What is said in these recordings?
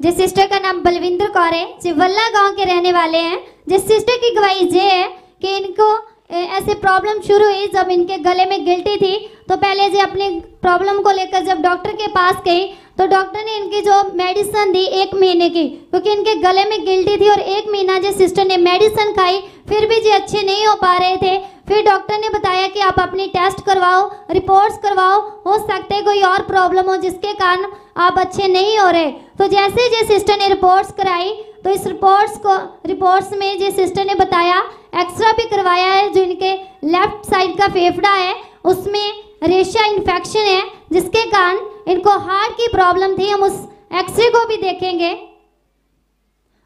जिस सिस्टर का नाम बलविंदर कौर है चिवल्ला गाँव के रहने वाले हैं, जिस सिस्टर की गवाही ये है कि इनको ऐसे प्रॉब्लम शुरू हुई जब इनके गले में गिल्टी थी तो पहले जी अपनी प्रॉब्लम को लेकर जब डॉक्टर के पास गई तो डॉक्टर ने इनकी जो मेडिसिन दी एक महीने की, क्योंकि इनके गले में गिल्टी थी और एक महीना जिस सिस्टर ने मेडिसिन खाई, फिर भी जी अच्छे नहीं हो पा रहे थे। फिर डॉक्टर ने बताया कि आप अपनी टेस्ट करवाओ, रिपोर्ट्स करवाओ, हो सकते है कोई और प्रॉब्लम हो जिसके कारण आप अच्छे नहीं हो रहे। तो जैसे जिस सिस्टर ने रिपोर्ट्स कराई तो इस रिपोर्ट्स को, रिपोर्ट्स में जिस सिस्टर ने बताया, एक्सरा भी करवाया है जो इनके लेफ़्ट साइड का फेफड़ा है, उसमें रेशा इन्फेक्शन है, जिसके कारण इनको हार्ट की प्रॉब्लम थी, हम उस एक्सरे को भी देखेंगे।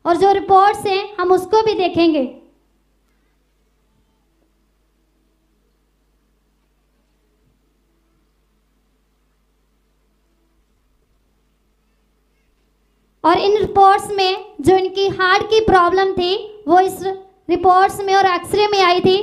और जो रिपोर्ट्स हैं, हम उसको भी देखेंगे। और इन रिपोर्ट्स में जो इनकी हार्ट की प्रॉब्लम थी, वो इस रिपोर्ट्स में और एक्सरे में आई थी।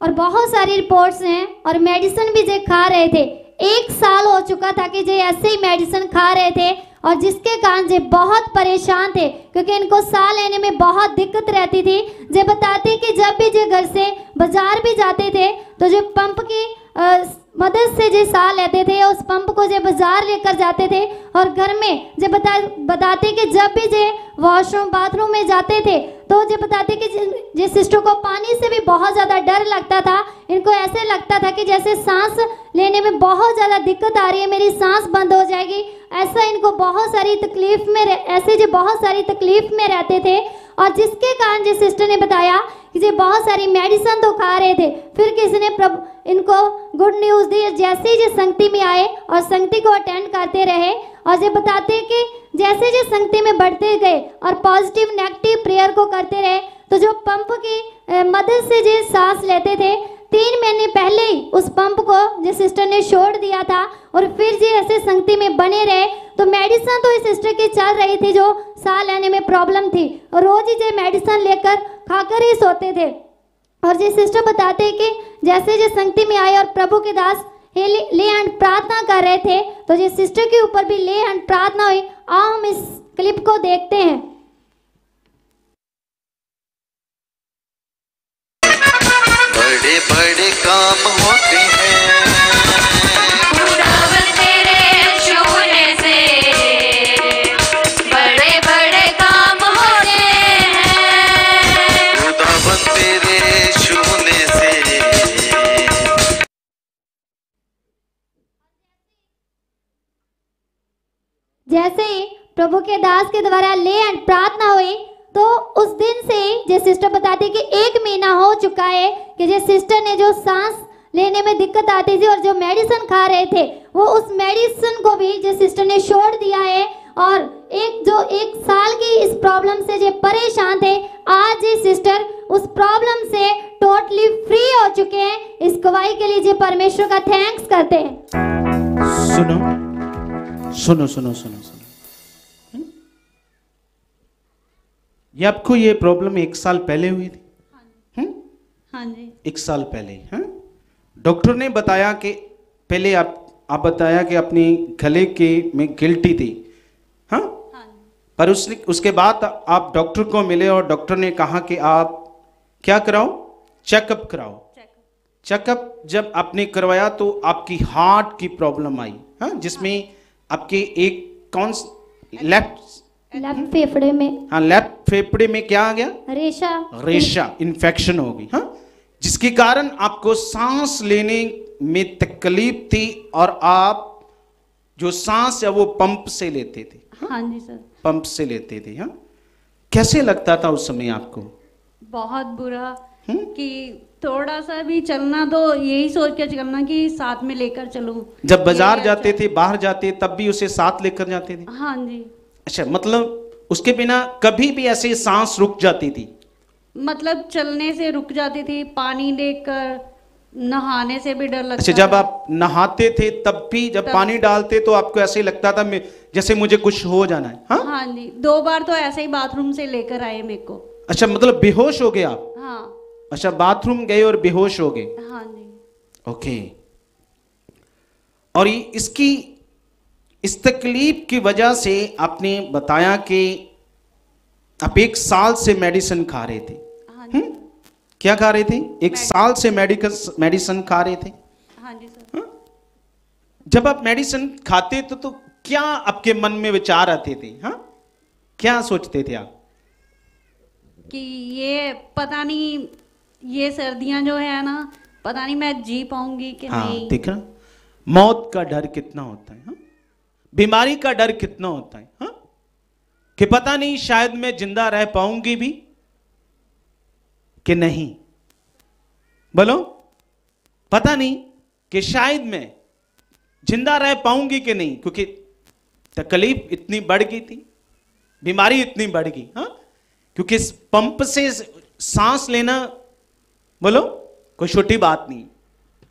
और बहुत सारी रिपोर्ट्स हैं और मेडिसिन भी जो खा रहे थे, एक साल चुका था कि जो ऐसे ही मेडिसिन खा रहे थे और जिसके कारण जे बहुत परेशान थे, क्योंकि इनको साह लेने में बहुत दिक्कत रहती थी। जो बताते कि जब भी जे घर से बाज़ार भी जाते थे तो जो पंप की मदद से जो साह लेते थे, उस पंप को जो बाज़ार लेकर जाते थे और घर में जो बता, बताते कि जब भी जे वॉशरूम बाथरूम में जाते थे तो जो बताते कि जिस सिस्टर को पानी से भी बहुत ज़्यादा डर लगता था, इनको ऐसे लगता था कि जैसे सांस लेने में बहुत ज़्यादा दिक्कत आ रही है, मेरी सांस बंद हो जाएगी। ऐसा इनको बहुत सारी तकलीफ़ में ऐसे जो बहुत सारी तकलीफ़ में रहते थे और जिसके कारण जिस सिस्टर ने बताया कि जो बहुत सारी मेडिसिन तो खा रहे थे, फिर किसी ने प्रभु, इनको गुड न्यूज़ दी जैसे ही संगति में आए और संगति को अटेंड करते रहे और जो बताते कि जैसे जो संगति में बढ़ते गए और पॉजिटिव नेगेटिव प्रेयर को करते रहे तो जो पंप की मदद से जो सांस लेते थे, तीन महीने पहले ही उस पंप को जिस सिस्टर ने छोड़ दिया था और फिर जी ऐसे संगति में बने रहे तो मेडिसिन तो इस सिस्टर की चल रही थी जो साह लेने में प्रॉब्लम थी। और रोज ही जो मेडिसिन लेकर खाकर ही सोते थे। और जी सिस्टर बताते हैं कि जैसे जो संगति में आए और प्रभु के दास ले, एंड प्रार्थना कर रहे थे तो जी सिस्टर के ऊपर भी ले एंड प्रार्थना हुई। आओ हम इस क्लिप को देखते हैं। जैसे प्रभु के दास के द्वारा ले एंड प्रार्थना हुई तो उस दिन से जो सिस्टर बताती कि एक महीना हो चुका है कि जो सिस्टर ने जो सांस लेने में दिक्कत आती थी और जो मेडिसिन खा रहे थे, वो उस मेडिसिन को भी जो सिस्टर ने छोड़ दिया है। और एक जो एक साल की इस प्रॉब्लम से जो परेशान थे, आज ये सिस्टर उस प्रॉब्लम से टोटली फ्री हो चुके हैं। इस गवाही के लिए जी परमेश्वर का थैंक्स करते हैं। सुनो सुनो सुनो सुनो सुनो। हम्म? ये आपको ये प्रॉब्लम एक साल पहले हुई थी? हम्म? हाँ जी। एक साल पहले हाँ डॉक्टर ने बताया कि पहले आप आप बताया कि अपनी गले के में गिल्टी थी हाँ? हाँ पर उसने उसके बाद आप डॉक्टर को मिले और डॉक्टर ने कहा कि आप क्या कराओ? चेकअप कराओ। चेकअप जब आपने करवाया तो आपकी हार्ट की प्रॉब्लम आई हाँ? जिसमें आपके एक कौन लेफ़्ट लेफ़्ट फेफड़े में। हाँ लेफ़्ट फेफड़े में क्या आ गया? रेशा। रेशा इन्फेक्शन हो गई हाँ? जिसके कारण आपको सांस लेने में तकलीफ़ थी और आप जो सांस है वो पंप से लेते थे हाँ? जी सर। पंप से लेते थे हाँ? कैसे लगता था उस समय आपको? बहुत बुरा हम्म? कि थोड़ा सा भी चलना तो यही सोच के चलना कि साथ में लेकर चलूँ। जब बाज़ार जाते अच्छा- थे बाहर जाते तब भी उसे साथ लेकर जाते थे? हाँ जी। अच्छा मतलब उसके बिना कभी भी ऐसे सांस रुक जाती थी? मतलब चलने से रुक जाती थी पानी लेकर नहाने से भी डर लगता अच्छा जब आप नहाते थे तब भी जब तब- पानी डालते तो आपको ऐसे ही लगता था जैसे मुझे कुछ हो जाना है हाँ? हाँ जी दो बार तो ऐसे ही बाथरूम से लेकर आए मेरे को। अच्छा मतलब बेहोश हो गया आप? हाँ। अच्छा बाथरूम गए और बेहोश हो गए। हाँ जी ओके। और इसकी इस तकलीफ़ की वजह से आपने बताया कि आप एक साल से मेडिसिन खा रहे थे। हाँ जी। क्या खा रहे थे? एक साल से मेडिकल मेडिसिन खा रहे थे। हाँ जी सर। जब आप मेडिसिन खाते तो तो क्या आपके मन में विचार आते थे? हाँ? क्या सोचते थे आप? कि ये पता नहीं ये सर्दियाँ जो है ना पता नहीं मैं जी पाऊँगी कि हाँ नहीं। देख रहा मौत का डर कितना होता है हाँ? बीमारी का डर कितना होता है हाँ? कि पता नहीं शायद मैं ज़िंदा रह पाऊँगी भी कि नहीं। बोलो? पता नहीं कि शायद मैं ज़िंदा रह पाऊँगी कि नहीं क्योंकि तकलीफ़ इतनी बढ़ गई थी बीमारी इतनी बढ़ गई हाँ? क्योंकि इस पंप से सांस लेना बोलो कोई छोटी बात नहीं।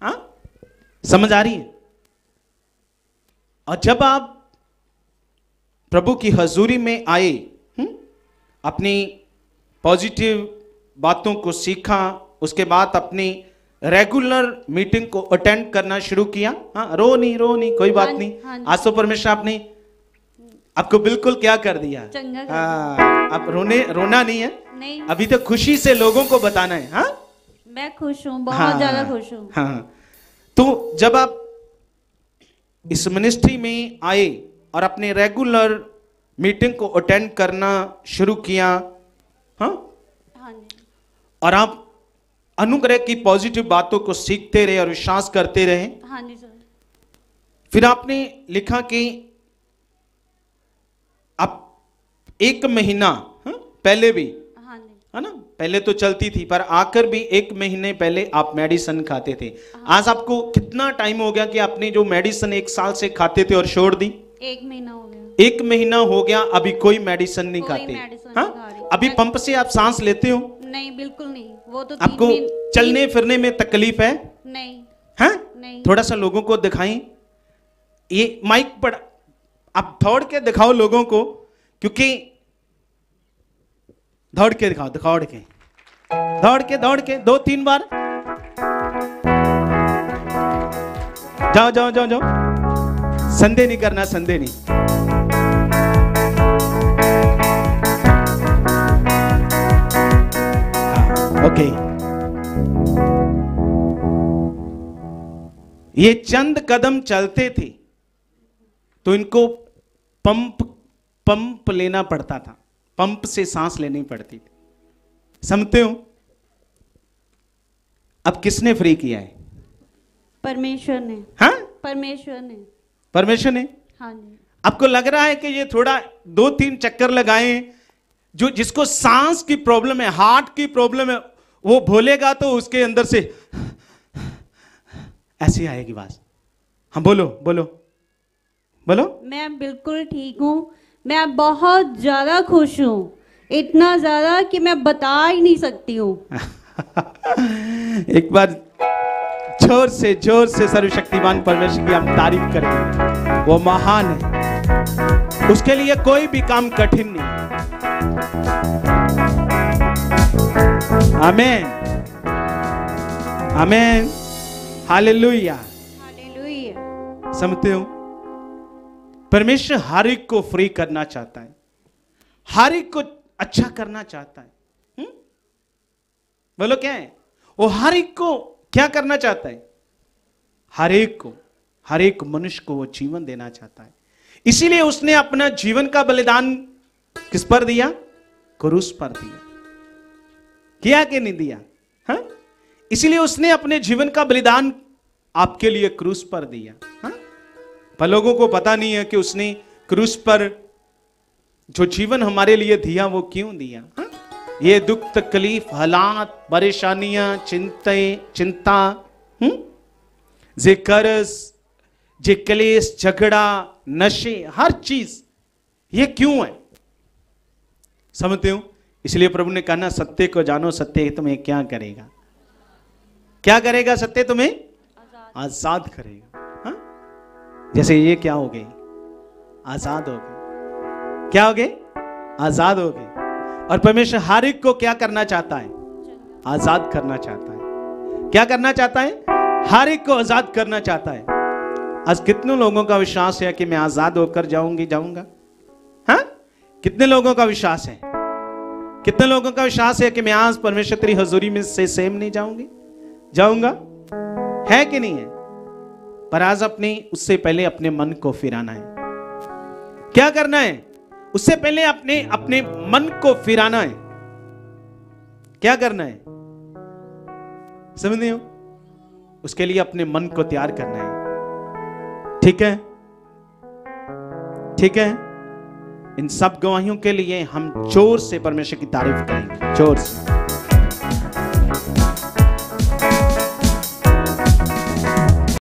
हाँ? समझ आ रही है? और जब आप प्रभु की हजूरी में आए हम्म, अपनी पॉजिटिव बातों को सीखा उसके बाद अपनी रेगुलर मीटिंग को अटेंड करना शुरू किया हाँ रो नहीं रो नहीं कोई बात हाँ नहीं। हाँ। आज तो परमेश्वर आपने आपको बिल्कुल क्या कर दिया हाँ। अब रोने रोना नहीं है। नहीं। अभी तो खुशी से लोगों को बताना है हाँ? मैं खुश हूँ बहुत हाँ, ज़्यादा खुश हूँ। हाँ। तो जब आप इस मिनिस्ट्री में आए और अपने रेगुलर मीटिंग को अटेंड करना शुरू किया हाँ? हाँ जी। और आप अनुग्रह की पॉजिटिव बातों को सीखते रहे और विश्वास करते रहे हाँ जी सर। फिर आपने लिखा कि आप एक महीना हाँ, पहले भी हाँ है ना? पहले तो चलती थी पर आकर भी एक महीने पहले आप मेडिसिन खाते थे। आज आपको कितना टाइम हो गया कि आपने जो मेडिसिन एक साल से खाते थे और छोड़ दी? एक महीना हो गया। एक महीना हो गया अभी कोई मेडिसिन नहीं खाते। हाँ? अभी पंप से आप सांस लेते हो? नहीं बिल्कुल नहीं। वो तो आपको चलने फिरने में तकलीफ़ है? नहीं। हैं? नहीं। थोड़ा सा लोगों को दिखाएँ। ये माइक पर आप दौड़ के दिखाओ लोगों को क्योंकि दौड़ के दिखाओ दौड़ के। दौड़ के दौड़ के दो तीन बार। जाओ जाओ जाओ जाओ। संदेह नहीं करना संदेह नहीं। हाँ, ओके। ये चंद कदम चलते थे तो इनको पंप पंप लेना पड़ता था। पंप से सांस लेनी पड़ती थी। समझते हो? अब किसने फ्री किया है? परमेश्वर ने। हाँ? परमेश्वर ने। परमेश्वर ने? हाँ जी। आपको लग रहा है कि ये थोड़ा दो तीन चक्कर लगाए जो जिसको सांस की प्रॉब्लम है हार्ट की प्रॉब्लम है वो भोलेगा तो उसके अंदर से ऐसी आएगी बात हाँ बोलो बोलो। बोलो। मैं बिल्कुल ठीक हूँ। मैं बहुत ज़्यादा खुश हूँ। इतना ज़्यादा कि मैं बता ही नहीं सकती हूँ। एक बार ज़ोर से ज़ोर से सर्वशक्तिमान परमेश्वर की हम तारीफ़ करें। वो महान है। उसके लिए कोई भी काम कठिन नहीं। आमेन। आमेन। हालेलुया। हालेलुया। समझते हो? परमेश्वर हर एक को फ्री करना चाहता है। हर एक को अच्छा करना चाहता है। हुँ? बोलो क्या है? वो हर एक को क्या करना चाहता है? हर एक को, हर एक मनुष्य को वो जीवन देना चाहता है। इसीलिए उसने अपना जीवन का बलिदान किस पर दिया? क्रूस पर दिया। किया कि नहीं दिया? हाँ? इसीलिए उसने अपने जीवन का बलिदान आपके लिए क्रूस पर दिया। हाँ? पर लोगों को पता नहीं है कि उसने क्रूस पर जो जीवन हमारे लिए दिया, वो क्यों दिया? ये दुख, तकलीफ़, हालात, परेशानियाँ, चिंताएँ, चिंता हम्म? जे कर्ज, जे कलेश, झगड़ा, नशे, हर चीज़, ये क्यों है? समझते हो? इसलिए प्रभु ने कहा, ना, सत्य को जानो, सत्य तुम्हें क्या करेगा? क्या करेगा सत्य तुम्हें? आज़ाद करेगा? जैसे ये क्या हो गई? आज़ाद हो गई। क्या हो गई? आज़ाद हो गई। और परमेश्वर हर एक को क्या करना चाहता है? आज़ाद करना चाहता है। क्या करना चाहता है? हर एक को आज़ाद करना चाहता है। आज कितने लोगों का विश्वास है कि मैं आज़ाद होकर जाऊँगी, जाऊँगा? हाँ? कितने लोगों का विश्वास है? कितने लोगों का विश्वास है कि मैं आज परमेश्वर तेरी हजूरी में से सेम नहीं जाऊँगी? जाऊँगा? है कि नहीं है? पर आज अपनी, उससे पहले अपने मन को फिराना है। क्या करना है? उससे पहले अपने अपने मन को फिराना है। क्या करना है? समझ हो? उसके लिए अपने मन को तैयार करना है। ठीक है? ठीक है? इन सब गवाहियों के लिए हम ज़ोर से परमेश्वर की तारीफ़ करेंगे। ज़ोर से।